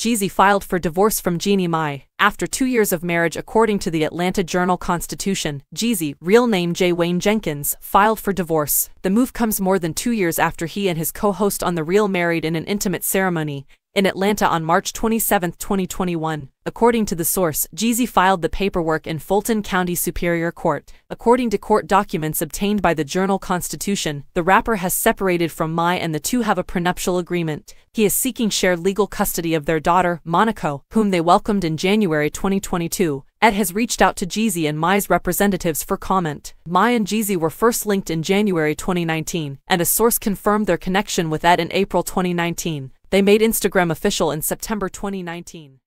Jeezy filed for divorce from Jeannie Mai. After two years of marriage according to the Atlanta Journal-Constitution, Jeezy, real name Jay Wayne Jenkins, filed for divorce. The move comes more than two years after he and his co-host on The Real married in an intimate ceremony, in Atlanta on March 27, 2021. According to the source, Jeezy filed the paperwork in Fulton County Superior Court. According to court documents obtained by the Journal-Constitution, the rapper has separated from Mai and the two have a prenuptial agreement. He is seeking shared legal custody of their daughter, Monaco, whom they welcomed in January 2022. Ed has reached out to Jeezy and Mai's representatives for comment. Mai and Jeezy were first linked in January 2019, and a source confirmed their connection with Ed in April 2019. They made Instagram official in September 2019.